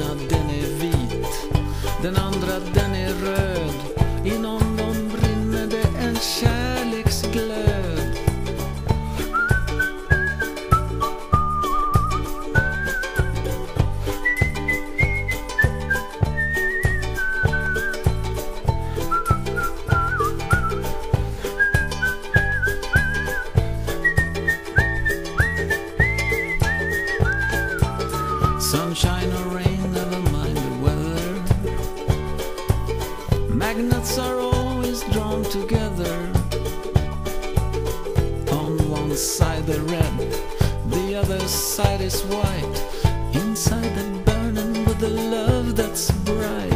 ena den är vit, den andra den är röd. Inom dem brinner det en kärleksglöd. Sunshine or rain, Magnets are always drawn together. On one side they're red, the other side is white. Inside they're burning with a love that's bright.